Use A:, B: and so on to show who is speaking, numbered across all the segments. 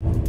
A: you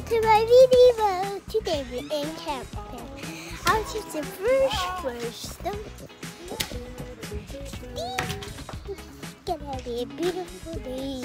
B: welcome to my video. Today we're in camping. I'll choose the first first. It's gonna be a beautiful day.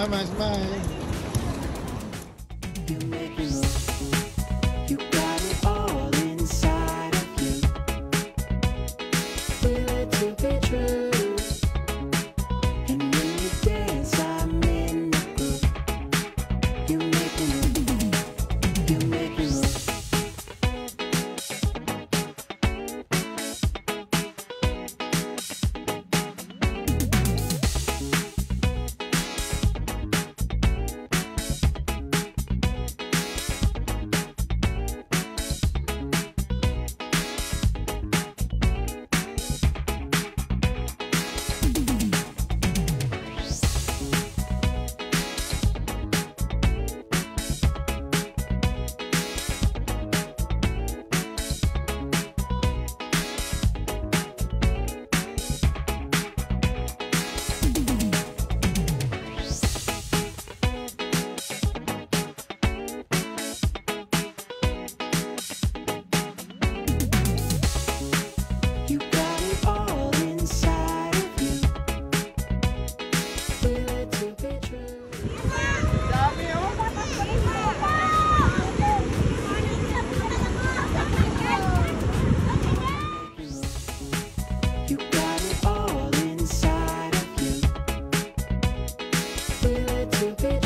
B: Mama's mine. baby.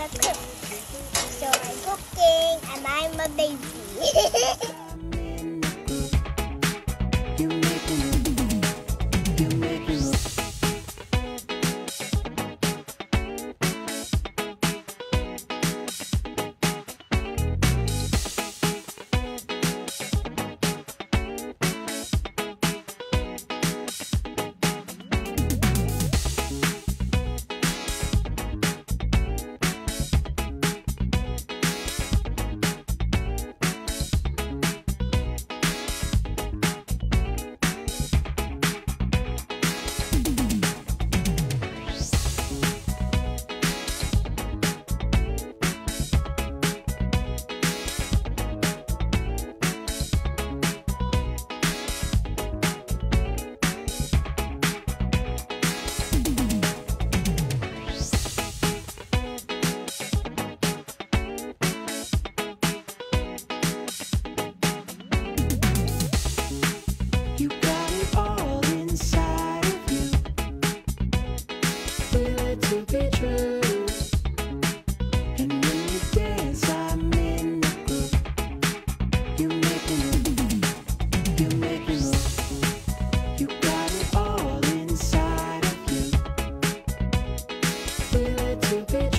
B: wanna cook. So I'm cooking and I'm a baby.
A: baby.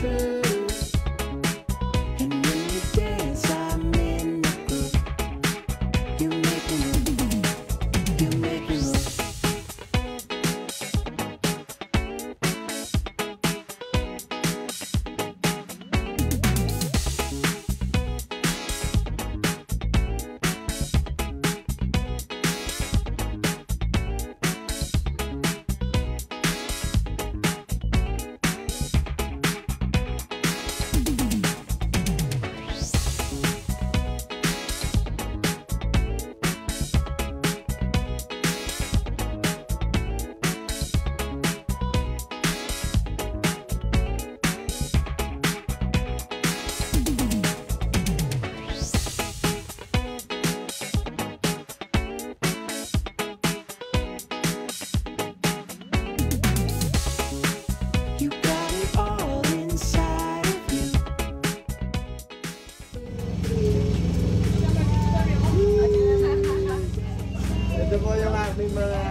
A: may mga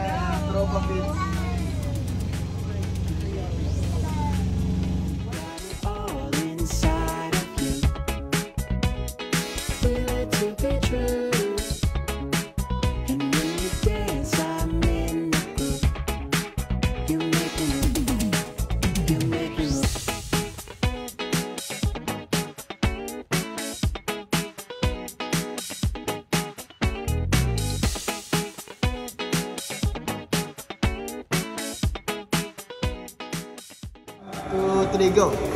A: tropa kids. Three, go.